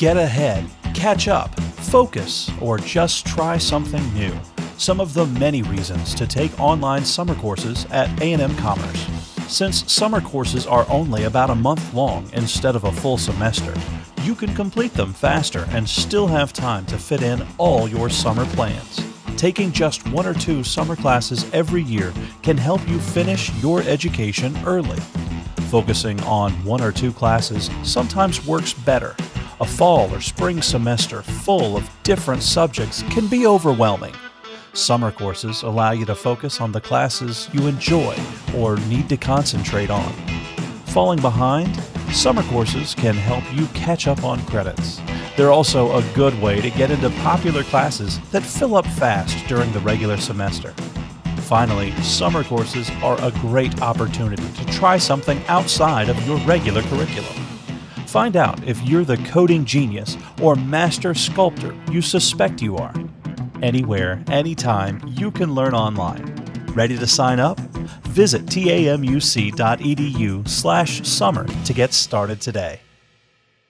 Get ahead, catch up, focus, or just try something new. Some of the many reasons to take online summer courses at A&M Commerce. Since summer courses are only about a month long instead of a full semester, you can complete them faster and still have time to fit in all your summer plans. Taking just one or two summer classes every year can help you finish your education early. Focusing on one or two classes sometimes works better. A fall or spring semester full of different subjects can be overwhelming. Summer courses allow you to focus on the classes you enjoy or need to concentrate on. Falling behind? Summer courses can help you catch up on credits. They're also a good way to get into popular classes that fill up fast during the regular semester. Finally, summer courses are a great opportunity to try something outside of your regular curriculum. Find out if you're the coding genius or master sculptor you suspect you are. Anywhere, anytime, you can learn online. Ready to sign up? Visit tamuc.edu/summer to get started today.